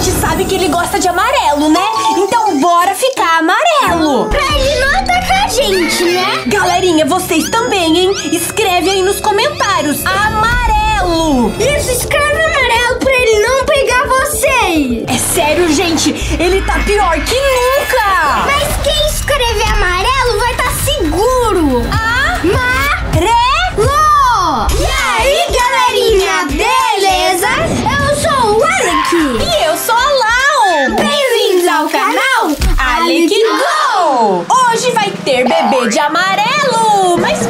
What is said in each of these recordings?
gente sabe que ele gosta de amarelo, né? Então bora ficar amarelo. Pra ele não atacar a gente, né? Galerinha, vocês também, hein? Escreve aí nos comentários. Amarelo. Isso, escreve amarelo pra ele não pegar você. É sério, gente. Ele tá pior que nunca. Mas quem escrever amarelo vai estar tá seguro. Ter bebê de amarelo. Mas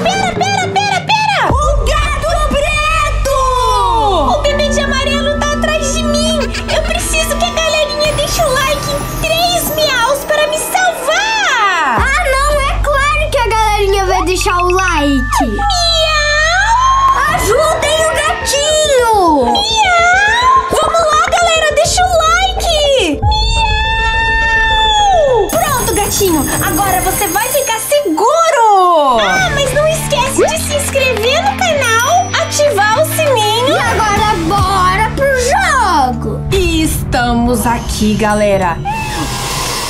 estamos aqui, galera.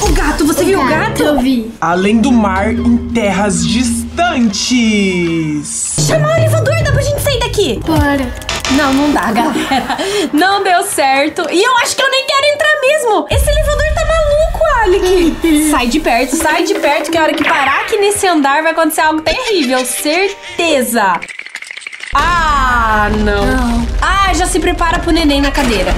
O gato, você viu o gato? Eu vi. Além do mar, em terras distantes. Chamar o elevador, dá pra gente sair daqui. Bora. Não, não dá, galera. Não deu certo. E eu acho que eu nem quero entrar mesmo. Esse elevador tá maluco, Alec. sai de perto, sai de perto, que a hora que parar aqui nesse andar vai acontecer algo terrível. Certeza. Ah, não. Não. Ah, já se prepara pro neném na cadeira.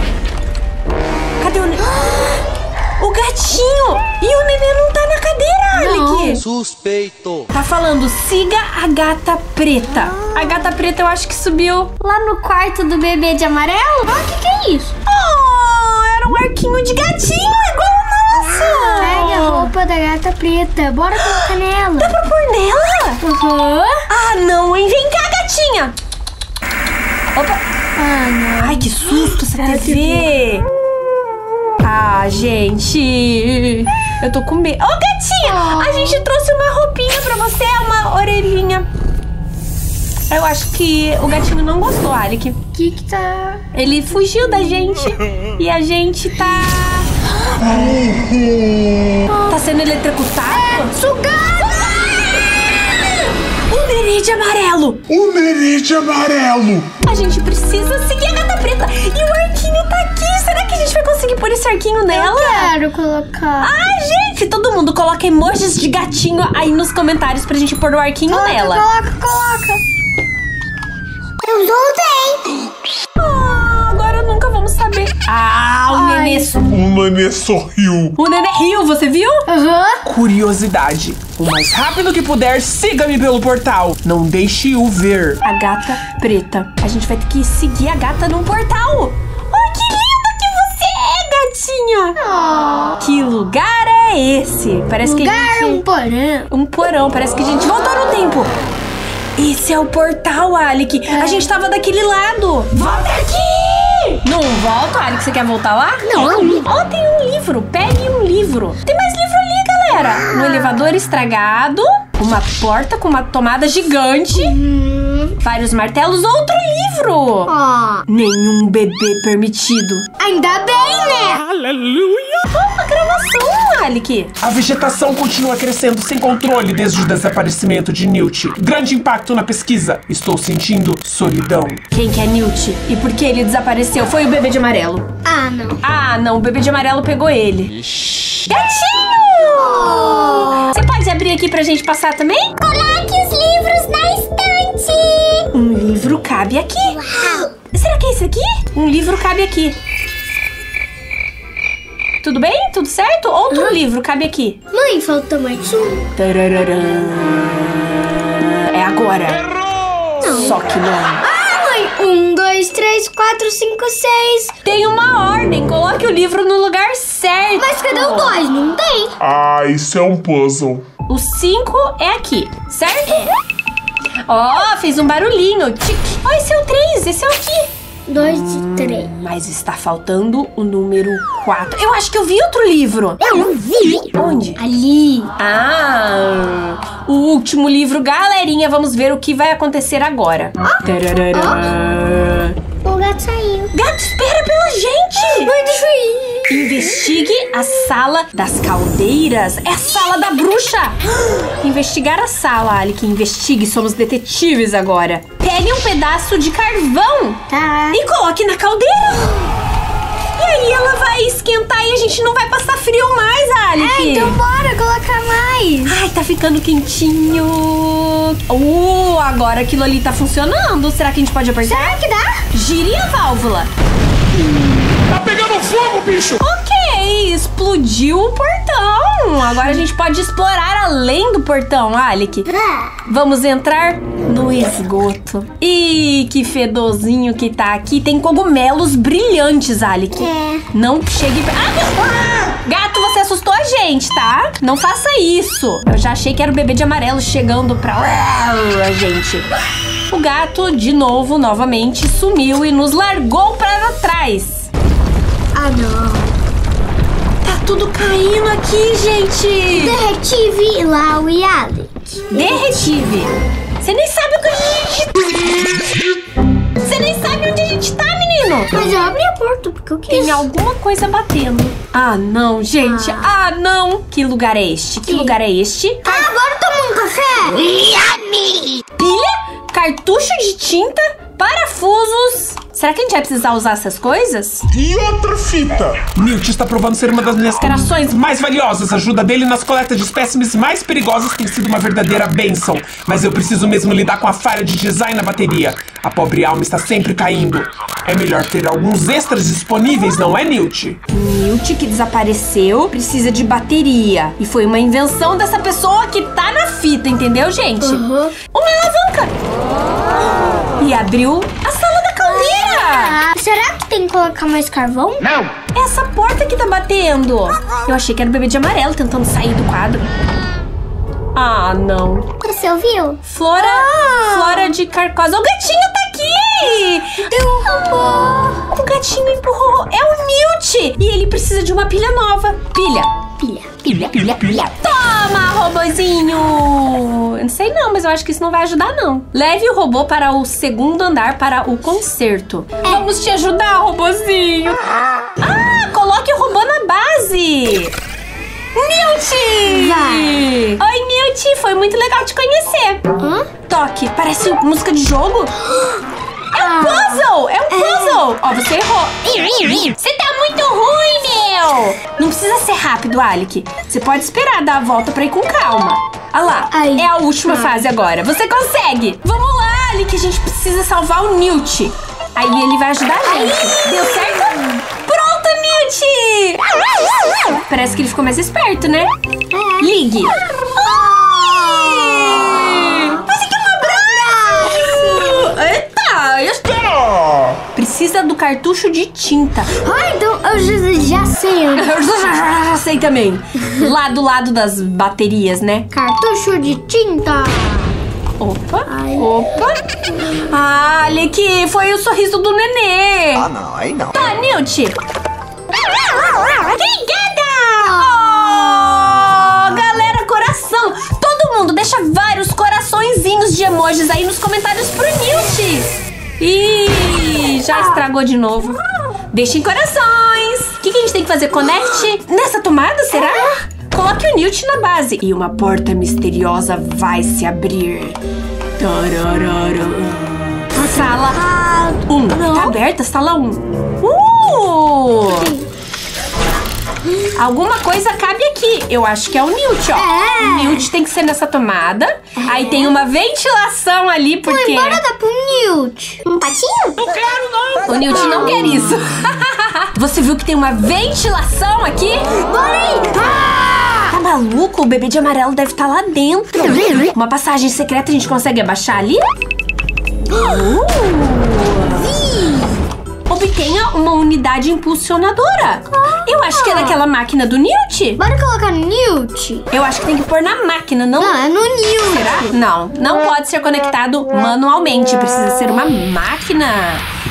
Cadê o? O gatinho! E o neném não tá na cadeira, Não. Alec. Suspeito. Tá falando, siga a gata preta. A gata preta eu acho que subiu. Lá no quarto do bebê de amarelo? Ah, o que, que é isso? Oh, era um arquinho de gatinho, igual o nosso. Pega a roupa da gata preta. Bora colocar nela. Dá pra pôr nela? Aham. Ah, não, hein? Vem cá, gatinha. Opa. Ah, não. Ai, que susto essa TV. Ah, gente. Eu tô com medo. Ô, gatinha, a gente trouxe uma roupinha pra você, uma orelhinha. Eu acho que o gatinho não gostou, Alec. O que que tá... Ele fugiu da gente e a gente tá. Tá sendo eletrocutado? Sugado! O nenê de amarelo! O nenê de amarelo. A gente precisa seguir a gata preta. E o arquinho tá aqui. Será que a gente vai conseguir pôr esse arquinho nela? Quero colocar. Ai, gente, todo mundo coloca emojis de gatinho aí nos comentários pra gente pôr o arquinho Coloca, nela. coloca, coloca. Eu voltei. Ah, agora nunca vamos saber. Ah, o Ai. nenê. O nenê sorriu. O nenê riu, você viu? Aham. Curiosidade. O mais rápido que puder, siga-me pelo portal. Não deixe-o ver. A gata preta. A gente vai ter que seguir a gata num portal. Ai, que linda que você é, gatinha. Que lugar é esse? Parece que a Lugar gente... um porão. Um porão, parece que a gente voltou no tempo. Esse é o portal, Alec. A gente tava daquele lado. Volta aqui! Não volta, Alec? Você quer voltar lá? Não. Ó, tem um livro. Pegue um livro. Tem mais livro ali, galera. Um elevador estragado. Uma porta com uma tomada gigante. Vários martelos. Outro livro. Ó. Nenhum bebê permitido. Ainda bem, né? Aleluia. Uma gravação, Alec. A vegetação continua crescendo sem controle desde o desaparecimento de Newt. Grande impacto na pesquisa. Estou sentindo solidão. Quem que é Newt? E por que ele desapareceu? Foi o bebê de amarelo. Ah, não. Ah, não, o bebê de amarelo pegou ele. Gatinho! Você pode abrir aqui pra gente passar também? Coloque os livros na estante. Um livro cabe aqui. Será que é esse aqui? Um livro cabe aqui. Tudo bem? Tudo certo? Outro livro cabe aqui. Mãe, falta mais um. Tarararã. É agora. Só que não. Dois, três, quatro, cinco, seis. Tem uma ordem. Coloque o livro no lugar certo. Mas cadê o dois? Não tem. Ah, isso é um puzzle. O 5 é aqui, certo? Ó, fez um barulhinho. Tic. Ó, esse é o 3, esse é o aqui. Dois e três. Mas está faltando o número 4. Eu acho que eu vi outro livro. Eu vi. Onde? Ali. Ah, o último livro, galerinha. Vamos ver o que vai acontecer agora. Tararara. O gato saiu. Gato, espera pela gente! Mas deixa eu ir. Investigue a sala das caldeiras. É a sala da bruxa! Investigar a sala, Alec. Investigue, somos detetives agora. Pegue um pedaço de carvão Tá. e coloque na caldeira. E aí ela vai esquentar e a gente não vai passar frio mais, Alec. É, então bora colocar mais. Ai, tá ficando quentinho. Uh, agora aquilo ali tá funcionando. Será que a gente pode apertar? Será que dá? Gire a válvula. Tá pegando fogo, bicho! Explodiu o portão. Agora a gente pode explorar além do portão, Alec. Vamos entrar no esgoto. Ih, que fedozinho que tá aqui. Tem cogumelos brilhantes, Alec. É. Não chegue. Ah, Gato, você assustou a gente, tá? Não faça isso. Eu já achei que era o bebê de amarelo chegando pra a gente. O gato, de novo, novamente, sumiu e nos largou para trás. Ah, não. Tá tudo caindo aqui, gente! Detetive Lau e Alex. Derretive. Você nem sabe o que a gente. Você nem sabe onde a gente tá, menino! Mas eu abri a porta porque eu quis. Tem alguma coisa batendo. Ah, não, gente. Ah, não. Que lugar é este? Que Sim. lugar é este? Ah, bora tomar um café? Yummy! Pilha, cartucho de tinta. Será que a gente vai precisar usar essas coisas? E outra fita. Newt está provando ser uma das minhas Operações. mais valiosas. A ajuda dele nas coletas de espécimes mais perigosas tem sido uma verdadeira bênção. Mas eu preciso mesmo lidar com a falha de design na bateria. A pobre alma está sempre caindo. É melhor ter alguns extras disponíveis, não é, Newt? Newt que desapareceu precisa de bateria. E foi uma invenção dessa pessoa que tá na fita, entendeu, gente? Uma alavanca. E abriu a sala da caldeira. Ah, será que tem que colocar mais carvão? Essa porta que tá batendo. Eu achei que era o bebê de amarelo tentando sair do quadro. Ah, não. Você ouviu? Flora, Flora de Carcosa. O gatinho tá aqui! Tem um. O gatinho empurrou. É o Newt! E ele precisa de uma pilha nova. Pilha. Pilha, pilha, pilha, pilha. Toma, robozinho! Eu não sei não, mas eu acho que isso não vai ajudar não. Leve o robô para o segundo andar para o concerto. Vamos te ajudar, robozinho. Ah, coloque o robô na base. Newt! Vai. Oi, Newt! Foi muito legal te conhecer. Hã? Toque, parece música de jogo. É um puzzle! É um puzzle! Ó, você errou. Você tá muito ruim, meu! Não precisa ser rápido, Alec. Você pode esperar dar a volta pra ir com calma. Olha lá, Ai. é a última fase agora. Você consegue! Vamos lá, Alec, a gente precisa salvar o Newt. Aí ele vai ajudar a gente. Deu certo? Parece que ele ficou mais esperto, né? Ligue. Você quer um abraço? Eita! eu- Precisa do cartucho de tinta. Ah, então eu já, já sei. Eu já, já- já sei também. Lá do lado das baterias, né? Cartucho de tinta. Opa, Ai. opa. Ah, Alec, foi o sorriso do nenê. Ah, não, aí não. Tá, Newt. Obrigada! Oh, galera, coração. Todo mundo deixa vários coraçõezinhos de emojis aí nos comentários pro Newt. Ih, já estragou de novo. Deixem corações. O que, que a gente tem que fazer? Conecte nessa tomada, será? Coloque o Newt na base e uma porta misteriosa vai se abrir. Tararara. Sala 1. Um. Tá aberta, sala 1. Um. Uh! Alguma coisa cabe aqui. Eu acho que é o Newt, ó. É. O Newt tem que ser nessa tomada. Aí tem uma ventilação ali, porque... Bora dar pro Newt. Um patinho? O Newt não quer isso. Você viu que tem uma ventilação aqui? Bora aí. Ah! Tá maluco? O bebê de amarelo deve estar lá dentro. Uma passagem secreta a gente consegue abaixar ali? Uh. Obtenha uma unidade impulsionadora. Eu acho que é daquela máquina do Newt. Bora colocar no Newt. Eu acho que tem que pôr na máquina, não? Não, é no Newt. Será? Não, não pode ser conectado manualmente. Precisa ser uma máquina.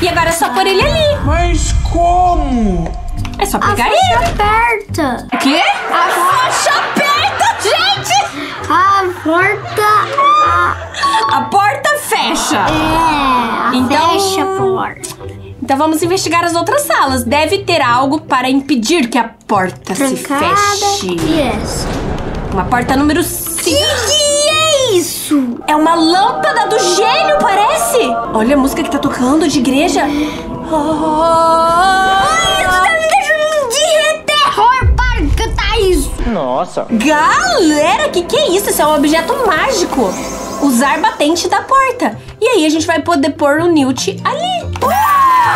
E agora é só pôr ele ali. Mas como? É só A pegar faixa ele. aperta. O quê? A faixa aperta, gente! A porta. A... A porta fecha. É. A Então- fecha a porta. Então vamos investigar as outras salas. Deve ter algo para impedir que a porta se Trancada. feche. E essa? Uma porta número 5. Que que é isso? É uma lâmpada do gênio, parece! Olha a música que tá tocando de igreja. Ai, isso tá me deixando de terror. Para de cantar isso. Nossa. Galera, que que é isso? Isso é um objeto mágico. Usar batente da porta. E aí a gente vai poder pôr o Newt ali.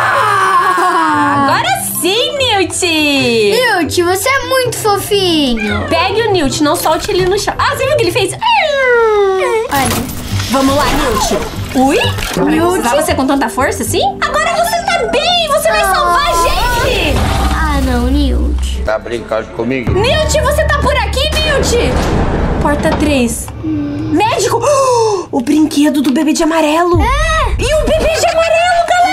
Agora sim, Newt! Newt, você é muito fofinho. Pegue o Newt, não solte ele no chão. Ah, você viu o que ele fez? Olha. Vamos lá, Newt. Ui? Newt. Precisava você com tanta força assim? Agora você tá bem! Você vai salvar a gente! Ah, não, Newt. Tá brincando comigo? Newt, você tá por aqui, Newt? Porta 3. Médico! o brinquedo do bebê de amarelo. É. E o bebê de amarelo, galera!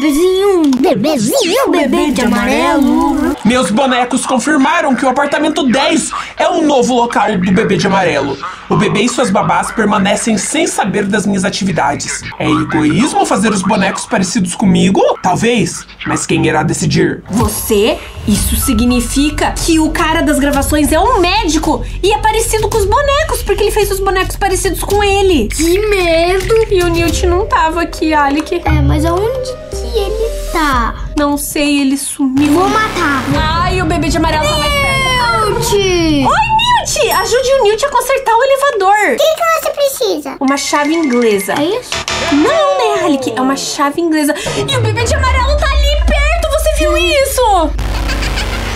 Bebezinho, bebezinho, bebê de amarelo. Meus bonecos confirmaram que o apartamento 10 é o novo local do bebê de amarelo. O bebê e suas babás permanecem sem saber das minhas atividades. É egoísmo fazer os bonecos parecidos comigo? Talvez, mas quem irá decidir? Você? Isso significa que o cara das gravações é um médico e é parecido com os bonecos, porque ele fez os bonecos parecidos com ele. Que medo. E o Newt não tava aqui, Alec. É, mas aonde que ele tá? Não sei, ele sumiu. Vou matar. Ai, o bebê de amarelo tá mais perto. Newt. Oi, Newt! Ajude o Newt a consertar o elevador. O que, que você precisa? Uma chave inglesa. É isso? Não, né, Alec? É uma chave inglesa. E o bebê de amarelo tá ali perto. Você viu isso?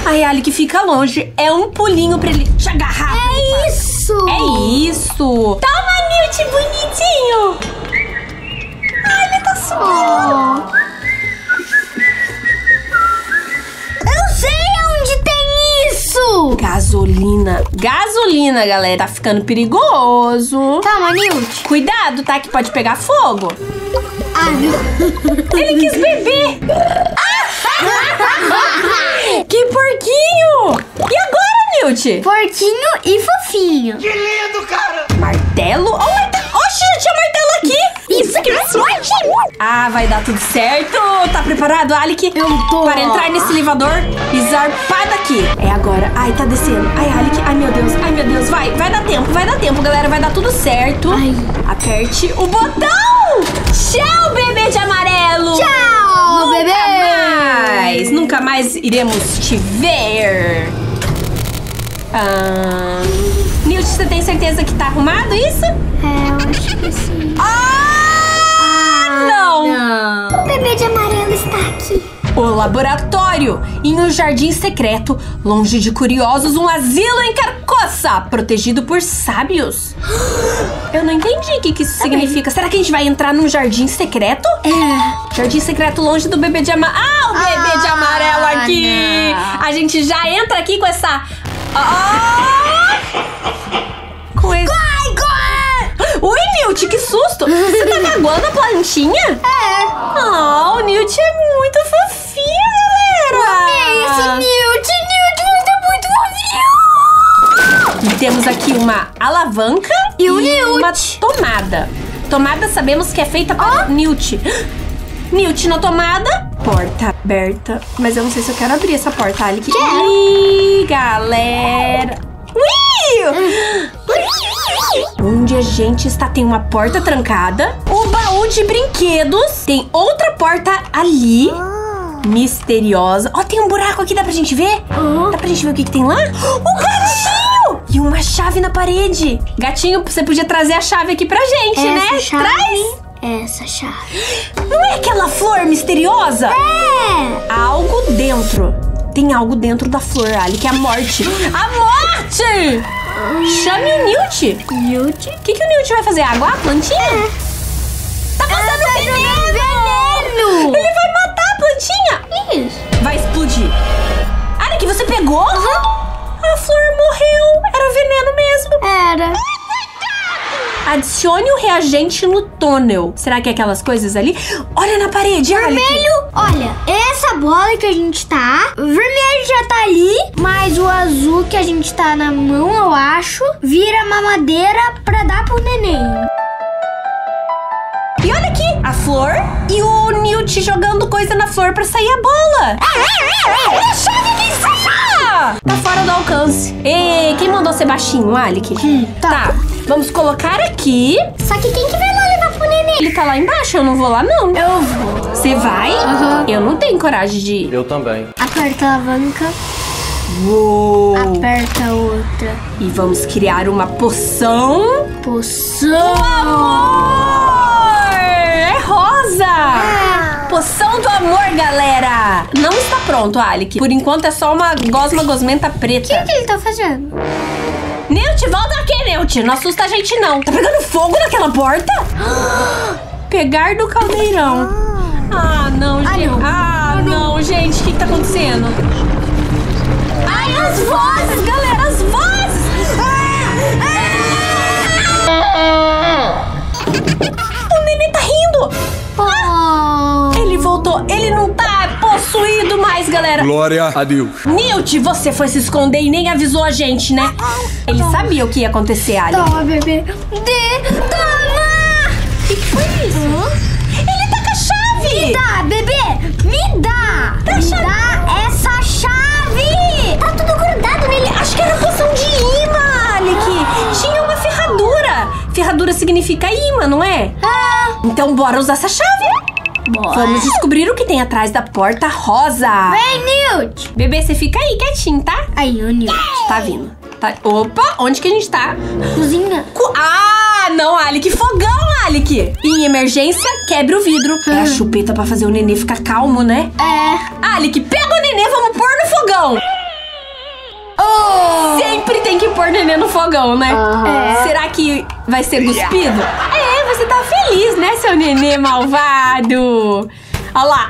Ai, Alec, fica longe. É um pulinho pra ele te agarrar. É isso. É isso. Toma, Newt, bonitinho. Ai, ele tá subindo. Oh. Isso. Gasolina. Gasolina, galera. Tá ficando perigoso. Calma, Newt. Cuidado, tá? Que pode pegar fogo. Ah, não. Ele quis beber. que porquinho. E agora, Newt? Porquinho e fofinho. Martelo? Ó, o martelo. Oxe, já tinha martelo aqui. Isso que é sorte. Ah, vai dar tudo certo. Tá preparado, Alec? Eu tô. Para entrar nesse elevador e zarpar daqui. É agora. Ai, tá descendo. Ai, Alec. Ai, meu Deus. Ai, meu Deus. Vai, vai dar tempo. Vai dar tempo, galera. Vai dar tudo certo. Ai. Aperte o botão. Tchau, bebê de amarelo. Tchau, Nunca bebê. mais. Nunca mais iremos te ver. Ah, Newt, você tem certeza que tá arrumado isso? É, eu acho que sim. Ah, não. Não. O bebê de amarelo está aqui. O laboratório, em um jardim secreto, longe de curiosos, um asilo em Carcoça, protegido por sábios. Eu não entendi o que, que isso significa. Será que a gente vai entrar num jardim secreto? É. Jardim secreto longe do bebê de amarelo. Ah, o bebê de Ah, amarelo aqui! não. A gente já entra aqui com essa. Ah! Com esse. Newt, que susto! Você tá magoando a plantinha? É. Ah, o Newt é muito fofinho, galera! É esse Newt. Newt, você é muito fofinho. E temos aqui uma alavanca E o Newt. uma tomada. Tomada sabemos que é feita para Newt. Newt na tomada, porta aberta. Mas eu não sei se eu quero abrir essa porta, Alec. Ih, galera. Ui! Onde a gente está tem uma porta trancada. O baú de brinquedos. Tem outra porta ali. Misteriosa. Ó, tem um buraco aqui, dá pra gente ver? Dá pra gente ver o que, que tem lá? O gatinho! E uma chave na parede. Gatinho, você podia trazer a chave aqui pra gente, né? Essa chave. Traz! Essa chave. Não é aquela flor misteriosa? É. Algo dentro. Tem algo dentro da flor, Ali, que é a morte. A morte! Chame o Newt. Newt. O que, que o Newt vai fazer? Aguar a plantinha? Tá passando veneno! veneno. Ele vai matar a plantinha! Isso. Vai explodir. Olha que você pegou? A flor morreu. Era veneno mesmo. Era. Adicione o reagente no túnel. Será que é aquelas coisas ali? Olha na parede. Vermelho, olha, essa bola que a gente tá, o vermelho já tá ali, mas o azul que a gente tá na mão, eu acho, vira mamadeira pra dar pro neném. E olha a flor e o Newt jogando coisa na flor pra sair a bola. É a chave Sasha! Tá fora do alcance. Ei, quem mandou ser baixinho, Alec? tá. Vamos colocar aqui. Só que quem que vai lá levar pro neném? Ele tá lá embaixo, eu não vou lá, não. Eu vou. Você vai? Eu não tenho coragem de ir. Eu também. Aperta a alavanca, Uou. aperta a outra. E vamos criar uma poção. Poção. Amor! Rosa! Poção do amor, galera! Não está pronto, Alec. Por enquanto é só uma gosma gosmenta O que, preta. que ele tá fazendo? Neut, volta aqui, Neut. Não assusta a gente, não. Tá pegando fogo naquela porta? Pegar do caldeirão. Ah, não, gente. não. Ah, não, gente. O que, que tá acontecendo? Ai, as vozes, galera, as vozes! O neném tá rindo! Oh. Ele voltou. Ele não tá possuído mais, galera. Glória a Deus. Newt, você foi se esconder e nem avisou a gente, né? Ele sabia o que ia acontecer, Ali. Toma, bebê. De... Toma! O que, que foi isso? Ele tá com a chave! Me dá, bebê! Me dá! Me dá essa chave! Tá tudo grudado nele. Acho que era poção de imã, Alec. Tinha uma ferradura. Ferradura significa imã, não é? Ah, Então bora usar essa chave. bora. Vamos descobrir o que tem atrás da porta rosa. Vem, Newt! Bebê, você fica aí quietinho, tá? Aí, o Newt. Tá vindo. Tá- Opa, onde que a gente tá? Cozinha. Cu- Ah, não, Alec. Fogão, Alec. Em emergência, quebre o vidro. É a chupeta pra fazer o nenê ficar calmo, né? É. Alec, pega o nenê, vamos pôr no fogão. Oh! Sempre tem que pôr nenê no fogão, né? É. Será que vai ser cuspido? É, você tá feliz, né, seu nenê malvado? Olha lá.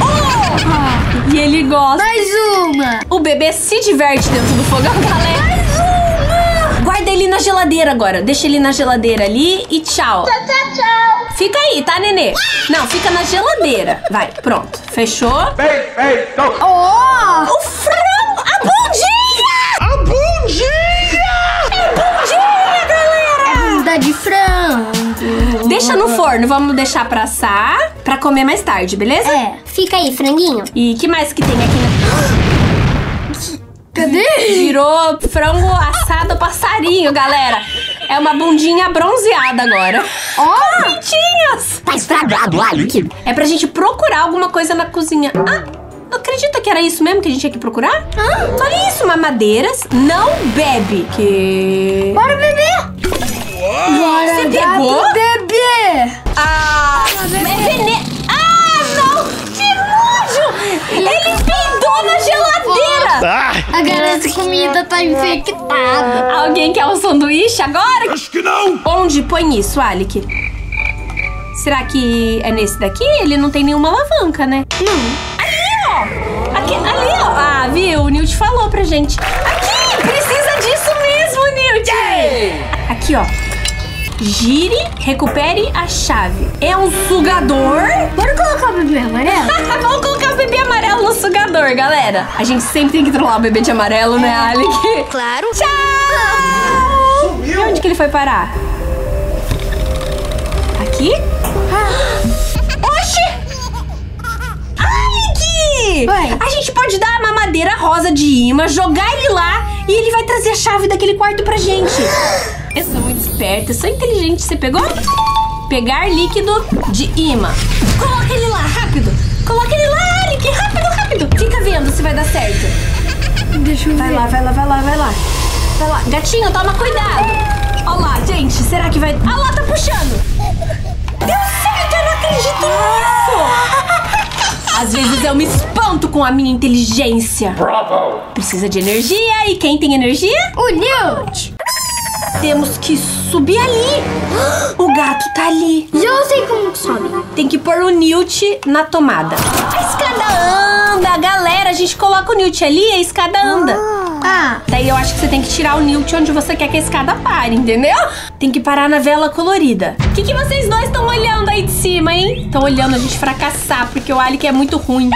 Oh! E ele gosta. Mais uma! O bebê se diverte dentro do fogão, galera. Mais uma! Guarda ele na geladeira agora. Deixa ele na geladeira ali e tchau. Tchau, tchau! Fica aí, tá, nenê? Não, fica na geladeira. Vai, pronto. Fechou? Oh! O frango! A bundinha! Frango. Deixa no forno, vamos deixar pra assar pra comer mais tarde, beleza? É. Fica aí, franguinho. E que mais que tem aqui? na- Cadê? Virou frango assado passarinho, galera. É uma bundinha bronzeada agora. Ó! Pintinhas! Tá estragado, Alec. É pra gente procurar alguma coisa na cozinha. Ah, não acredita que era isso mesmo que a gente tinha que procurar? Ah, olha isso, mamadeiras. Não bebe. Que... Bora, bebê! Pegou? bebê! Ah, é veneno. Ah, não! Que nojo! Ele peidou na geladeira! A garota comida tá infectada. Alguém quer um sanduíche agora? Acho que não. Onde põe isso, Alec? Será que é nesse daqui? Ele não tem nenhuma alavanca, né? Não. Ali, ó! Aqui, ali, ó! Ah, viu? O Newt falou pra gente. Aqui! Precisa disso mesmo, Newt! Aqui, ó. Gire, recupere a chave. É um sugador? Bora colocar o bebê amarelo? Vamos colocar o bebê amarelo no sugador, galera. A gente sempre tem que trollar o bebê de amarelo, né, Alec? Claro. Tchau! E onde que ele foi parar? Aqui? Oxi! Alec! Oi. A gente pode dar a mamadeira rosa de imã, jogar ele lá e ele vai trazer a chave daquele quarto pra gente. Eu sou muito esperta, eu sou inteligente. Você pegou? Pegar líquido de imã. Coloca ele lá, rápido! Coloca ele lá, Alec! Rápido, rápido! Fica vendo se vai dar certo. Deixa eu Vai lá, vai lá, vai lá, vai lá. Vai lá. Gatinho, toma cuidado. Olha lá, gente. Será que vai. Ah lá, tá puxando. Deu certo, eu não acredito nisso. Às vezes eu me espanto com a minha inteligência. Bravo. Precisa de energia e quem tem energia? O Newt! Temos que subir ali. O gato tá ali. Já sei como que sobe. Tem que pôr o Newt na tomada. A escada anda, galera. A gente coloca o Newt ali e a escada anda. Ah, Daí eu acho que você tem que tirar o Newt onde você quer que a escada pare, entendeu? Tem que parar na vela colorida. O que, que vocês dois estão olhando aí de cima, hein? Estão olhando a gente fracassar, porque o Alec é muito ruim.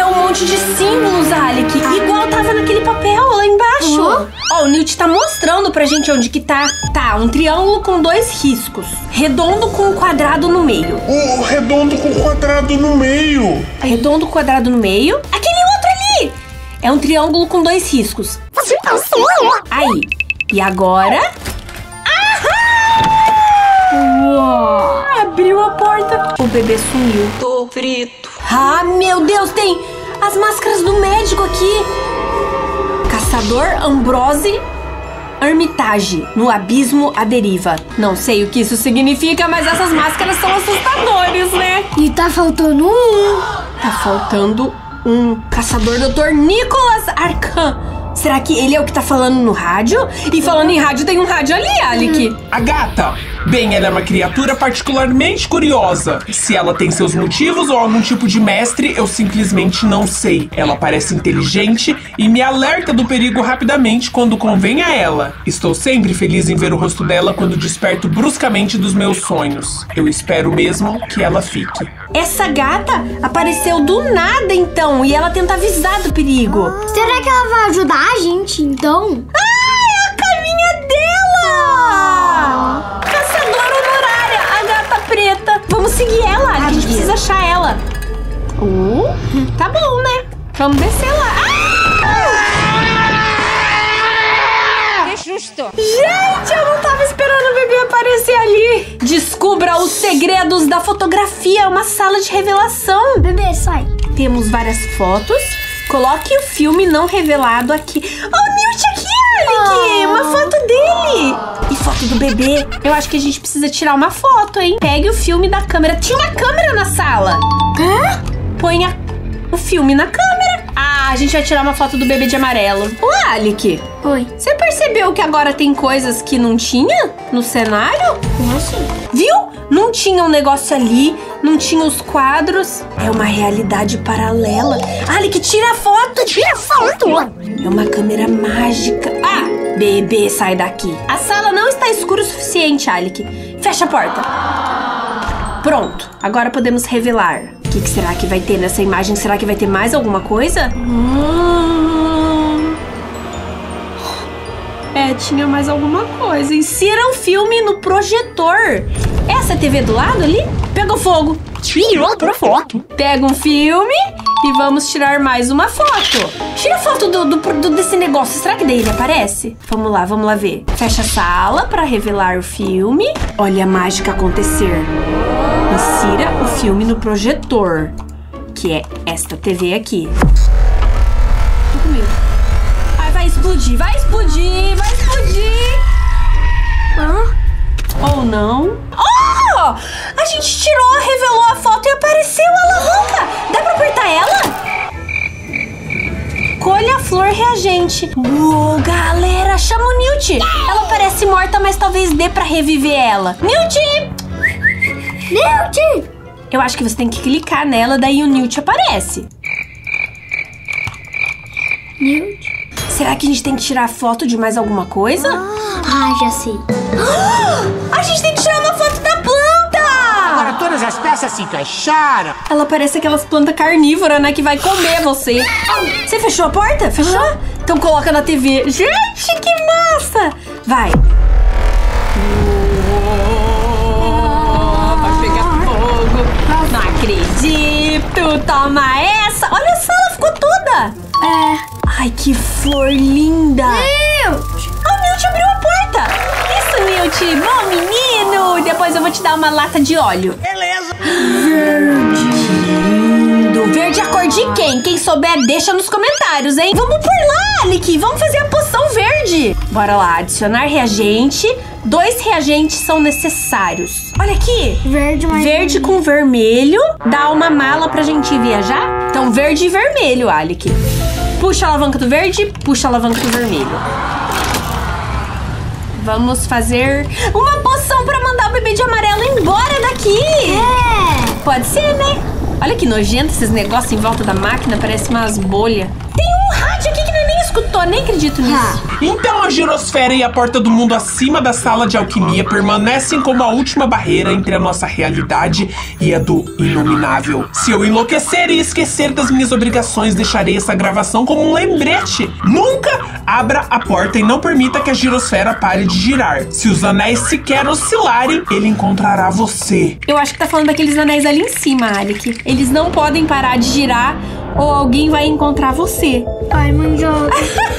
É um monte de símbolos, Alec. Igual tava naquele papel lá embaixo. Uhum. Ó, o Newt tá mostrando pra gente onde que tá. Tá, um triângulo com dois riscos. Redondo com um quadrado no meio. O redondo com quadrado no meio. Redondo, quadrado no meio. Aquele outro ali! É um triângulo com dois riscos. Aí. E agora? Ahá! Uau! Abriu a porta. O bebê sumiu. Tô frito. Ah, meu Deus, tem as máscaras do médico aqui. Caçador Ambrose Hermitage, no abismo à deriva. Não sei o que isso significa, mas essas máscaras são assustadores, né? E tá faltando um. Tá faltando um caçador Dr. Nicholas Arcan. Será que ele é o que tá falando no rádio? E falando em rádio, tem um rádio ali, Alec. A gata! Bem, ela é uma criatura particularmente curiosa. Se ela tem seus motivos ou algum tipo de mestre, eu simplesmente não sei. Ela parece inteligente e me alerta do perigo rapidamente quando convém a ela. Estou sempre feliz em ver o rosto dela quando desperto bruscamente dos meus sonhos. Eu espero mesmo que ela fique. Essa gata apareceu do nada, então, e ela tenta avisar do perigo. Será que ela vai ajudar a gente, então? Ah, seguir ela, a gente precisa achar ela. Uh, tá bom, né? Vamos descer lá. Que susto. Gente, eu não tava esperando o bebê aparecer ali. Descubra os segredos da fotografia, uma sala de revelação. Bebê, sai. Temos várias fotos. Coloque o filme não revelado aqui. Oh, Newt aqui! Uma foto dele! E foto do bebê. Eu acho que a gente precisa tirar uma foto, hein? Pegue o filme da câmera. Tinha uma câmera na sala. Hã? Ponha o filme na câmera. Ah, a gente vai tirar uma foto do bebê de amarelo. Ô, Alec, Oi. você percebeu que agora tem coisas que não tinha no cenário? Como assim? Viu? Não tinha um negócio ali, não tinha os quadros. É uma realidade paralela. Alec, tira a foto! Tira foto! É uma câmera mágica. Ah, bebê, sai daqui. A sala não está escura o suficiente, Alec. Fecha a porta. Pronto, agora podemos revelar. O que, que será que vai ter nessa imagem? Será que vai ter mais alguma coisa? Hum. É, tinha mais alguma coisa. Insira o filme no projetor. Essa TV do lado ali pegou fogo. Tira outra foto. Pega um filme e vamos tirar mais uma foto. Tira a foto do, do- do- desse negócio. Será que daí ele aparece? Vamos lá, vamos lá ver. Fecha a sala para revelar o filme. Olha a mágica acontecer. Insira o filme no projetor, que é esta TV aqui. Tô com medo. Explodir, vai explodir, vai explodir. Hã? Ou não? Oh! A gente tirou, revelou a foto e apareceu a alavanca. Dá pra apertar ela? Colha a flor reagente. Uou, galera, chama o Newt. Ela parece morta, mas talvez dê pra reviver ela. Newt! Newt! Eu acho que você tem que clicar nela, daí o Newt aparece. Newt? Será que a gente tem que tirar foto de mais alguma coisa? Ah, já sei. A gente tem que tirar uma foto da planta! Agora todas as peças se encaixaram. Ela parece aquelas plantas carnívoras, né? Que vai comer você. Você fechou a porta? Fechou? Então coloca na TV. Gente, que massa! Vai. Vai pegar fogo. Não acredito. Toma essa. Olha só, ela ficou toda. É. Ai, que flor linda. Newt! Ah, o Newt abriu a porta! Isso, Newt! Bom menino! Depois eu vou te dar uma lata de óleo. Beleza. Verde! Lindo! Verde é a cor de quem? Quem souber, deixa nos comentários, hein? Vamos por lá, Alec! Vamos fazer a poção verde! Bora lá, adicionar reagente. Dois reagentes são necessários. Olha aqui! Verde, mas. Verde com vermelho dá uma mala pra gente viajar. Então, verde e vermelho, Alec. Puxa a alavanca do verde, puxa a alavanca do vermelho. Vamos fazer uma poção pra mandar o bebê de amarelo embora daqui. É! Pode ser, né? Olha que nojento esses negócios em volta da máquina, parece umas bolhas. Tem um rádio aqui nem escutamos. acreditou, nem acredito nisso. Então a girosfera e a porta do mundo acima da sala de alquimia permanecem como a última barreira entre a nossa realidade e a do inominável. Se eu enlouquecer e esquecer das minhas obrigações, deixarei essa gravação como um lembrete. Nunca abra a porta e não permita que a girosfera pare de girar. Se os anéis sequer oscilarem, ele encontrará você. Eu acho que tá falando daqueles anéis ali em cima, Alec. Eles não podem parar de girar ou alguém vai encontrar você. Ai, mandioca.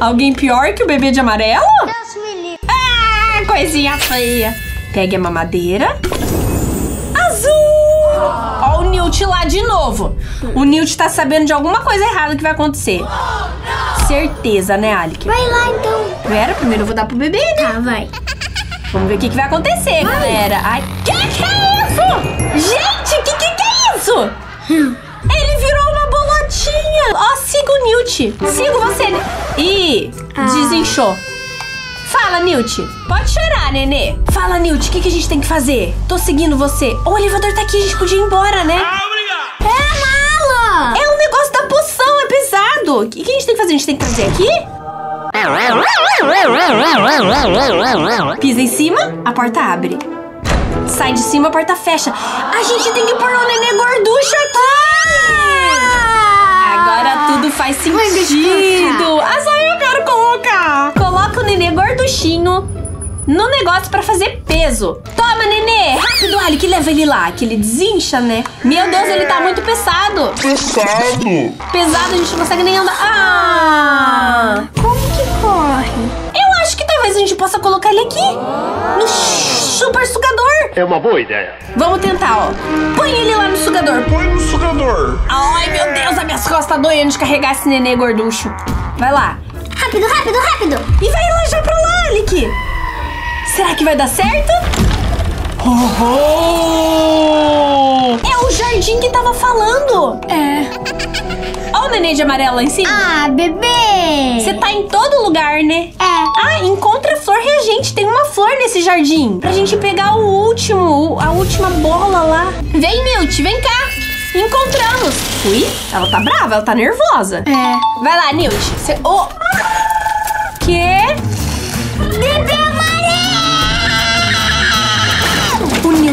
Alguém pior que o bebê de amarelo? Deus me livre. Ah, coisinha feia. Pegue a mamadeira. Azul! Ó o Newt lá de novo. O Newt tá sabendo de alguma coisa errada que vai acontecer. Certeza, né, Alec? Vai lá, então. Pera, primeiro eu vou dar pro bebê, né? Tá, vai. Vamos ver o que, que vai acontecer, galera. Ai, que que é isso? Gente, que que, que é isso? Ele virou bolotinha. Ó, siga o Newt. Sigo você. Ih, desinchou. Fala, Newt. Pode chorar, nenê. Fala, Newt, o que, que a gente tem que fazer? Tô seguindo você. O elevador tá aqui, a gente podia ir embora, né? É mala. É o negócio da poção, é pesado. O que, que a gente tem que fazer? A gente tem que trazer aqui? Pisa em cima, a porta abre. Sai de cima, a porta fecha. A gente tem que pôr o nenê gorducho aqui! Tudo faz sentido. Ah, só eu quero colocar. Coloca o nenê gorduchinho no negócio pra fazer peso. Toma, nenê! Rápido, Ali, que leva ele lá, que ele desincha, né? Meu Deus, ele tá muito pesado. Pesado. Pesado, a gente não consegue nem andar. Ah! Talvez a gente possa colocar ele aqui. No super sugador. É uma boa ideia. Vamos tentar, ó. Põe ele lá no sugador. Põe no sugador. Ai, meu Deus, as minhas costas tá doendo de carregar esse nenê gorducho. Vai lá. Rápido, rápido, rápido. E vai lá já pra lá, Alec. Será que vai dar certo? Oh, oh! É o jardim que tava falando. É. Ó o nenê de amarelo lá em cima. Ah, bebê. Você tá em todo lugar, né? É. Ah, encontra a flor reagente. Tem uma flor nesse jardim. Pra gente pegar o último, a última bola lá. Vem, Newt, vem cá. Encontramos. Ui, ela tá brava, ela tá nervosa. É. Vai lá, Newt. Cê... Oh. Quê? Bebê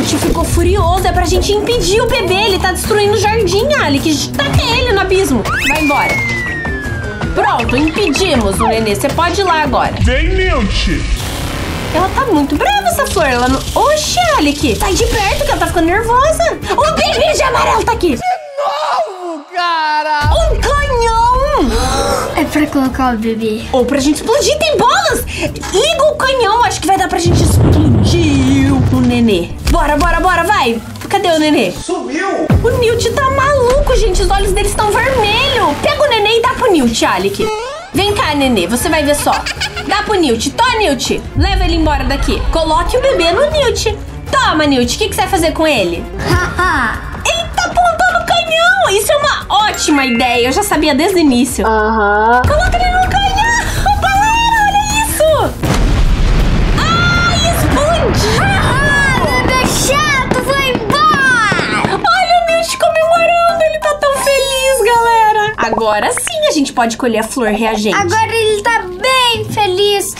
Newt ficou furioso. É pra gente impedir o bebê. Ele tá destruindo o jardim, Alec. Taca ele no abismo. Vai embora. Pronto, impedimos o nenê. Você pode ir lá agora. Vem, Newt. Ela tá muito brava, essa flor. Ela não... Oxe, Alec. Sai de perto que ela tá ficando nervosa. O bebê de amarelo tá aqui. De novo, cara. Um pra colocar o bebê. Ou pra gente explodir, tem bolas. Liga o canhão. Acho que vai dar pra gente explodir o nenê. Bora, bora, bora, vai. Cadê o nenê? Sumiu! O Newt tá maluco, gente. Os olhos dele estão vermelhos. Pega o nenê e dá pro Newt, Alec. Vem cá, nenê. Você vai ver só. Dá pro Newt. Tó, Newt. Leva ele embora daqui. Coloque o bebê no Newt. Toma, Newt. O que, que você vai fazer com ele? Haha. Canhão. Isso é uma ótima ideia. Eu já sabia desde o início. Aham. Coloca ele no canhão. Galera, olha isso. Ai, explodiu. Ah, bebê chato, vai embora. Olha o Newt comemorando, ele tá tão feliz, galera. Agora sim a gente pode colher a flor reagente. Agora ele tá bem feliz.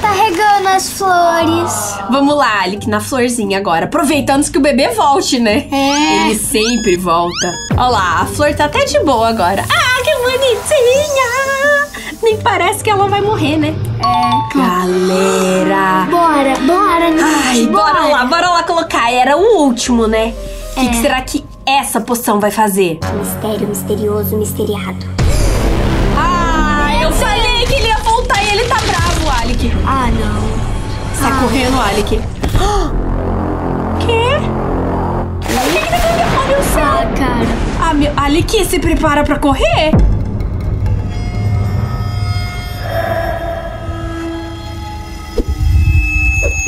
Tá regando as flores. Vamos lá, Alec, na florzinha agora. Aproveitando que o bebê volte, né? É. Ele sempre volta. Olha lá, a flor tá até de boa agora. Ah, que bonitinha! Nem parece que ela vai morrer, né? É. Galera! Bora, bora, Ai, Newt, bora lá, bora lá colocar. Era o último, né? O que, É. que será que essa poção vai fazer? Mistério misterioso, misteriado. Ah, não. Sai correndo, Alec. Quê? Olha o céu. Ah, cara. Ah, meu, Alec, se prepara pra correr?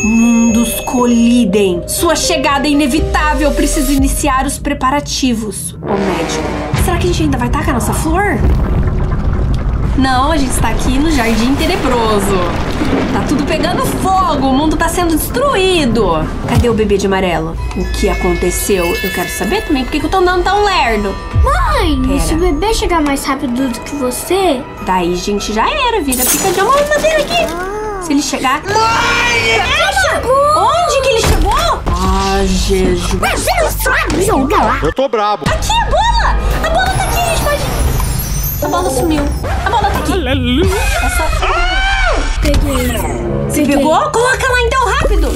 Mundos colidem. Sua chegada é inevitável. Preciso iniciar os preparativos. O médico. Será que a gente ainda vai estar com a nossa flor? Não, a gente está aqui no Jardim Tenebroso. Tá tudo pegando fogo, o mundo tá sendo destruído. Cadê o bebê de amarelo? O que aconteceu? Eu quero saber também por que eu tô andando tão lerdo. Mãe, Pera. se o bebê chegar mais rápido do que você... Daí, gente, já era, vira pica de amor madeira aqui. Se ele chegar. Ele chegou! Onde que ele chegou? Ah, Jesus. Você não sabe jogar! Eu tô brabo. Aqui bola! A bola sumiu. A bola tá aqui. Essa... Peguei. Você pegou? Coloca lá então, rápido!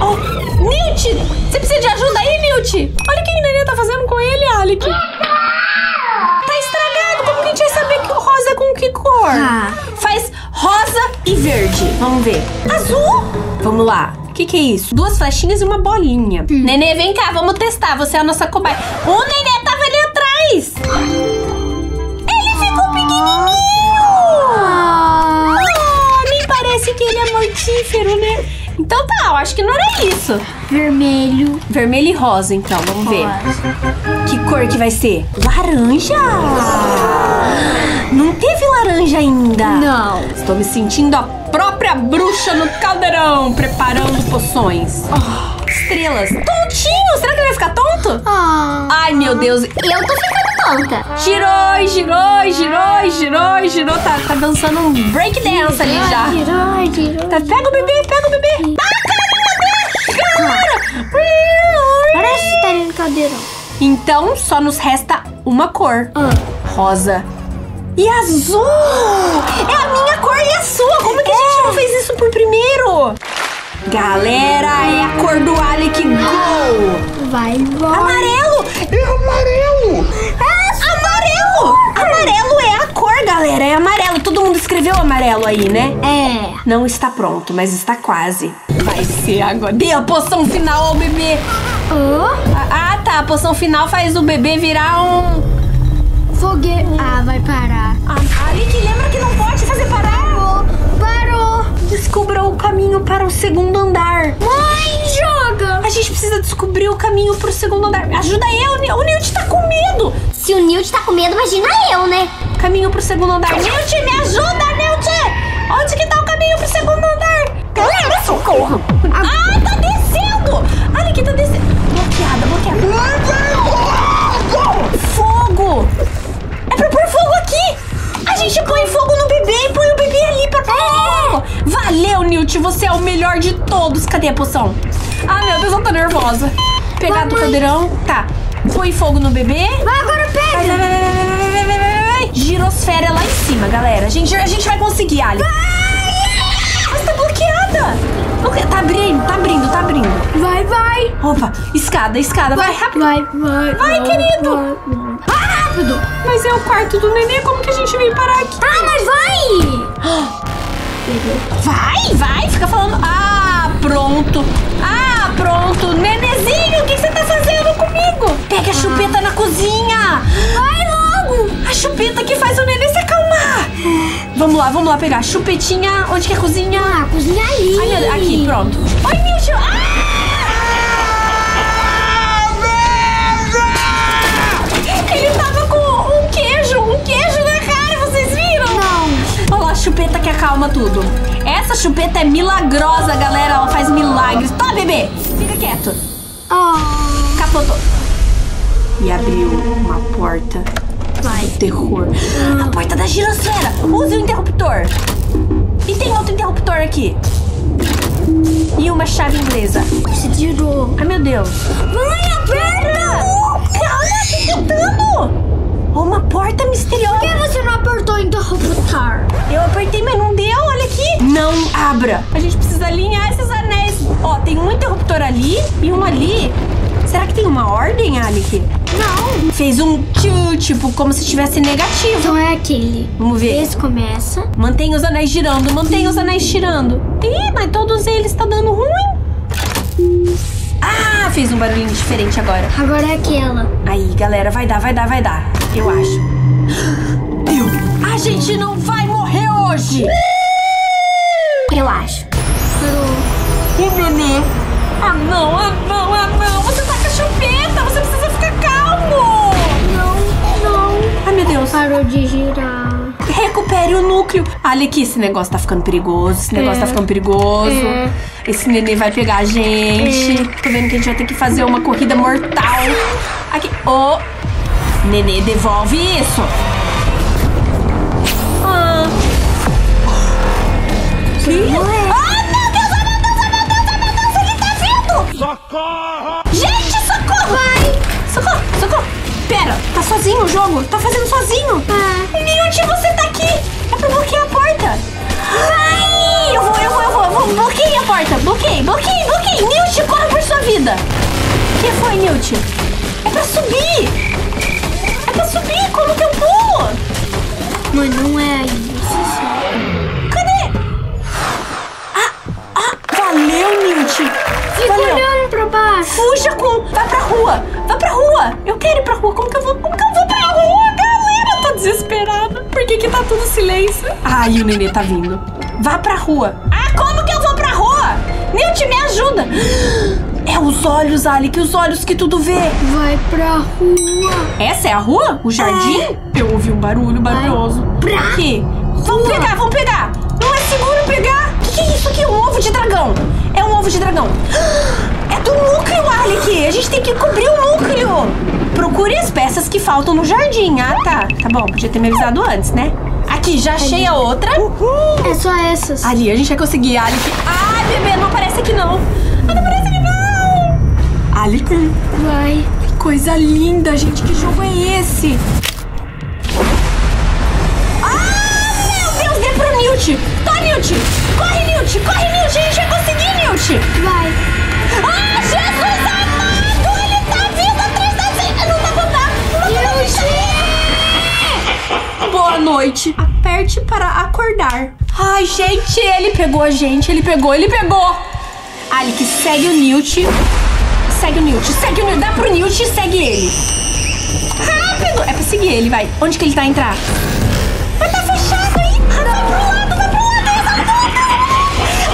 Oh, Newt! Você precisa de ajuda aí, Newt? Olha o que a Nenê tá fazendo com ele, Alec. Tá estragado. Como que a gente vai saber que o rosa é com que cor? Ah. Faz rosa e verde. Vamos ver. Azul? Vamos lá. O que, que é isso? Duas flechinhas e uma bolinha. Nenê, vem cá, vamos testar. Você é a nossa cobaia. O Nenê tava ali atrás. Ele é mortífero, né? Então tá, eu acho que não era isso. vermelho. Vermelho e rosa, então, vamos ver. Que cor que vai ser? Laranja! Não teve laranja ainda. Não. Estou me sentindo a própria bruxa no caldeirão, preparando poções. Estrelas. Tontinho! Será que ele vai ficar tonto? Ah, Ai, meu Deus. eu tô ficando Girou, girou, girou, girou, girou. Tá, tá dançando um breakdance ali já. Girou, girou. Tá, pega o bebê, pega o bebê. Cara! Parece que tá no caldeirão. Então, só nos resta uma cor. Ah. Rosa e azul. É a minha cor e a sua. Como que a gente não fez isso por primeiro? Galera, é a cor do Alec Go. Vai embora. Amarelo. É amarelo! Amarelo. É a cor, galera. É amarelo. Todo mundo escreveu amarelo aí, né? É. Não está pronto, mas está quase. Vai ser agora. Dê a poção final ao bebê. Oh, Ah, tá. A poção final faz o bebê virar um. foguete. Ah, vai parar. Ah, Alec, lembra que não pode fazer parar? Parou. Parou. Descubra o caminho para o segundo andar. Mãe, joga. A gente precisa descobrir o caminho para o segundo andar. Ajuda eu, o Newt tá com medo. Se o Newt tá com medo, imagina eu, né? Caminho pro segundo andar. Newt, me ajuda, Newt! Onde que tá o caminho pro segundo andar? Galera, socorro. Ah, tá descendo! Olha que tá descendo. Bloqueada, bloqueada. Fogo! É pra pôr fogo aqui! A gente põe fogo no bebê e põe o bebê ali pra pôr fogo! Valeu, Newt! Você é o melhor de todos! Cadê a poção? Ah, meu Deus, eu tô nervosa. Pegar do Mamãe. caldeirão. Tá. Põe fogo no bebê. Vai, agora Vai, pega. vai, vai, vai, vai, vai, vai, vai, vai, vai. Girosfera lá em cima, galera. A gente, a gente vai conseguir, Ali. Mas tá bloqueada. Bloque- Tá abrindo, tá abrindo, tá abrindo. Vai, vai. Opa, escada, escada. Vai, rápido. Vai, vai. Vai, querido. vai, vai. Rápido. Mas é o quarto do nenê, como que a gente veio parar aqui? Ah, mas vai. Vai, vai, fica falando. Ah, pronto. Ah, pronto. Nenezinho, o que você tá fazendo comigo? Pega a chupeta na cozinha. Vai logo. A chupeta que faz o nenê se acalmar. Vamos lá, vamos lá pegar. Chupetinha, onde que é a cozinha? Ah, cozinha ali. Ai, meu Deus, aqui, pronto. Oi, Nilton. Ah! Ele tava com um queijo, um queijo na cara, vocês viram? Não. Olha lá, a chupeta que acalma tudo. Essa chupeta é milagrosa, galera. Ela faz milagres. Tá, bebê? Fica quieto. Oh, Capotou. E abriu uma porta. vai. Terror. A porta da girosfera. Use o interruptor. E tem outro interruptor aqui. E uma chave inglesa. Você tirou. Ai, meu Deus. Mãe, aperta! Olha, tá tentando! Uma porta misteriosa. Por que você não apertou interruptor? Eu apertei, mas não deu. Olha aqui. Não abra. A gente precisa alinhar esses anéis. Ó, tem um interruptor ali e um ali. Será que tem uma ordem, Alec? Não. Fez um tchu, tipo, como se tivesse negativo. Então é aquele. Vamos ver. Esse começa. Mantenha os anéis girando, mantenha os anéis girando. Ih, mas todos eles tá dando ruim. Ah, fez um barulhinho diferente agora. Agora é aquela. Aí, galera, vai dar, vai dar, vai dar. Eu acho. Deu. A gente não vai morrer hoje. Eu acho. O nenê. Ah, não, ah, não, ah, não. Você tá com a chupeta, você precisa ficar calmo. Não, não. Ai, meu Deus. Parou de girar. Recupere o núcleo. Olha aqui, esse negócio tá ficando perigoso. Esse negócio tá ficando perigoso. Esse nenê vai pegar a gente. Tô vendo que a gente vai ter que fazer uma corrida mortal. Aqui. Ô. Nenê, devolve isso. Ah. Ih. Ah, meu Deus, ah, meu Deus, meu Deus, ah, meu Deus, ele tá vindo! Socorro! Gente, socorro! Vai! Socorro, socorro! Pera, tá sozinho o jogo? Tá fazendo sozinho? Ah. Nilde, você tá aqui! É pra bloquear a porta! Ai! Eu vou, eu vou, eu vou, eu vou! Bloqueei a porta! Bloqueei, bloqueei, bloqueei! Nilde, corre por sua vida! O que foi, Nilde? É pra subir! É pra subir! Como que eu pulo? Mas não é isso. Cadê? Ah, ah, valeu, Nilde! Fica Valeu! olhando pra baixo. Fuja com. Vai pra rua! Vai pra rua! Eu quero ir pra rua! Como que eu vou? Como que eu vou pra rua, galera? Eu tô desesperada. Por que que tá tudo silêncio? Ai, o nenê tá vindo. Vá pra rua. Ah, como que eu vou pra rua? Nilton, me ajuda! É os olhos, Alec, os olhos que tudo vê. Vai pra rua. Essa é a rua? O jardim? Eu ouvi um barulho barulhoso. pra Aqui. Vamos pegar, vamos pegar. Não é seguro pegar. O que, que é isso aqui? Um ovo de dragão. É um ovo de dragão. É do núcleo, Alec. A gente tem que cobrir o núcleo. Procure as peças que faltam no jardim. Ah, tá. Tá bom, podia ter me avisado antes, né? Aqui, já achei a outra. É só essas. Ali, a gente vai conseguir, Alec. Ah, bebê, não aparece aqui não. Ah, não aparece Alec, Vai. que coisa linda, gente. Que jogo é esse? Ah, meu Deus, dê pro Newt. Tá, Newt. Corre, Newt. Corre, Newt. A gente vai conseguir, Newt. Vai. Ah, Jesus amado. Ele tá vindo atrás da gente. Não dá pra dar. Deixar. Boa noite. Aperte para acordar. Ai, gente, ele pegou a gente. Ele pegou, ele pegou. Alec, segue o Newt. Segue o Newt, segue o Newt. Dá pro Newt e segue ele. Rápido! É pra seguir ele, vai. Onde que ele tá a entrar? Mas tá fechado aí. Vai pro lado, vai pro lado.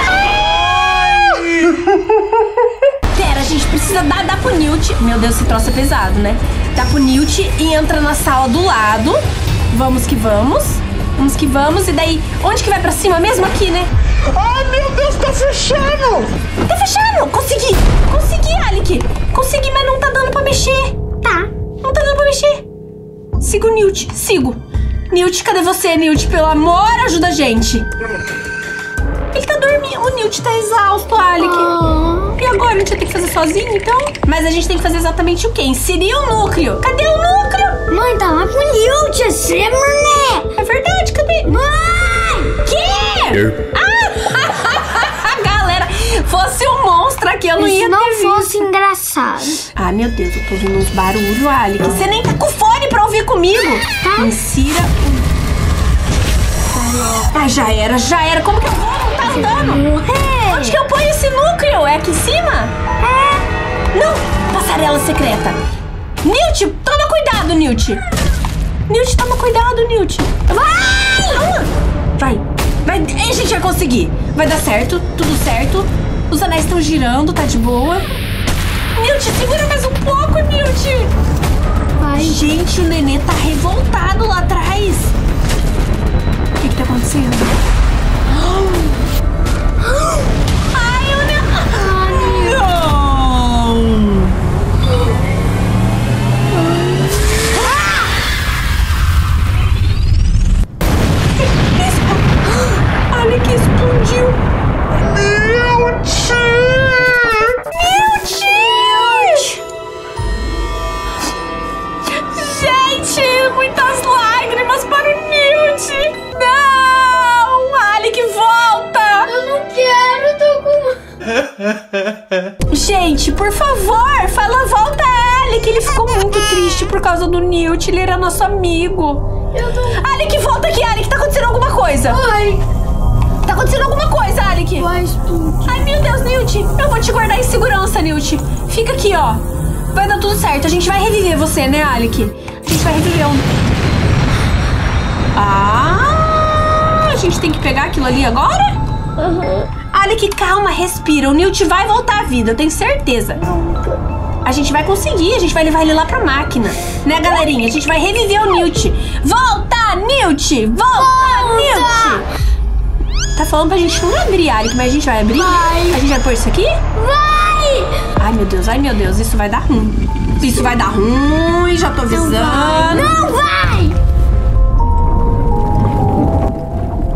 Ah! Pera, a gente precisa dar, dar pro Newt. Meu Deus, esse troço é pesado, né? Dá pro Newt e entra na sala do lado. Vamos que vamos. Vamos que vamos. E daí, onde que vai pra cima mesmo? Aqui, né? Ai, meu Deus, tá fechando! Tá fechando! Consegui! Consegui, Alec! Consegui, mas não tá dando pra mexer. Tá. Não tá dando pra mexer. Siga o Newt. Sigo. Newt, cadê você, Newt? Pelo amor, ajuda a gente. Ele tá dormindo. O Newt tá exausto, Alec. Ah. E agora? A gente vai ter que fazer sozinho, então? Mas a gente tem que fazer exatamente o quê? Inserir o núcleo. Cadê o núcleo? Mãe, tá lá pro Newt, esse mané. É verdade, cadê? Mãe! Que? Fosse um monstro aqui, eu não Se ia não ter visto. fosse engraçado. Ah, meu Deus, eu tô ouvindo uns barulhos, Alec. Você nem tá com fone pra ouvir comigo. Tá. Insira o... Ah, já era, já era. Como que eu vou? Não tá andando. Onde que eu ponho esse núcleo? É aqui em cima? É. Não, passarela secreta. Newt, toma cuidado, Newt. Newt, toma cuidado, Newt. Vai! Vai, vai. A gente vai conseguir. Vai dar certo, tudo certo. Os anéis estão girando, tá de boa. Newt, segura mais um pouco, Newt. Vai. Gente, o nenê tá revoltado lá atrás. O que que tá acontecendo? Ai, amigo. Eu tô... Alec, volta aqui, Alec, tá acontecendo alguma coisa! Ai, Tá acontecendo alguma coisa, Alec! vai explodir. Ai, meu Deus, Newt! Eu vou te guardar em segurança, Newt! Fica aqui, ó! Vai dar tudo certo, a gente vai reviver você, né, Alec? A gente vai reviver um. Ah! A gente tem que pegar aquilo ali agora? Alec, calma, respira. O Newt vai voltar à vida, eu tenho certeza. A gente vai conseguir, a gente vai levar ele lá pra máquina. Né, galerinha? A gente vai reviver o Newt. Volta, Volta, Newt! Volta, Newt! Tá falando pra gente não abrir, Alec, mas a gente vai abrir? Vai. A gente vai pôr isso aqui? Vai! Ai, meu Deus, ai, meu Deus, isso vai dar ruim. Isso vai dar ruim, já tô avisando. Não vai!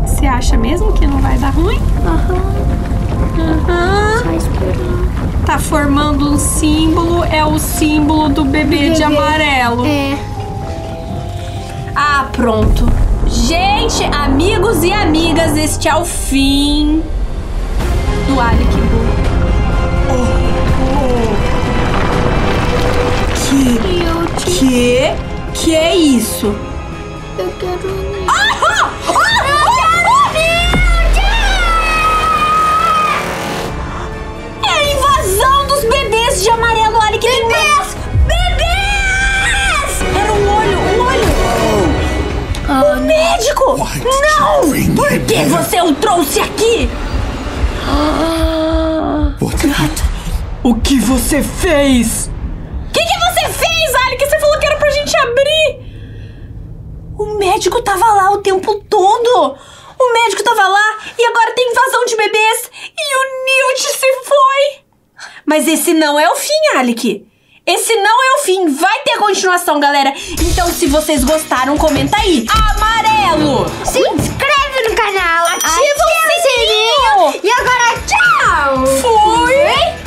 Você acha mesmo que não vai dar ruim? Aham. Vai esperar. Tá formando um símbolo, é o símbolo do bebê, de Bebê. amarelo. É. Ah, pronto. Gente, amigos e amigas, este é o fim do Alec Boo. Que? Eu te. Que? Que é isso? Eu quero. Ah! Bebês de amarelo, Alec. Bebês! Bebês! Era um olho, um olho. O médico! Não! Por que você o trouxe aqui? O que você fez? O que, que você fez, Alec? Você falou que era pra gente abrir. O médico tava lá o tempo todo. O médico tava lá e agora tem invasão de bebês e o Newt se foi. Mas esse não é o fim, Alec. Esse não é o fim. Vai ter continuação, galera. Então, se vocês gostaram, comenta aí. Amarelo! Se inscreve no canal, ativa, Ativa o sininho. E agora, tchau! Fui!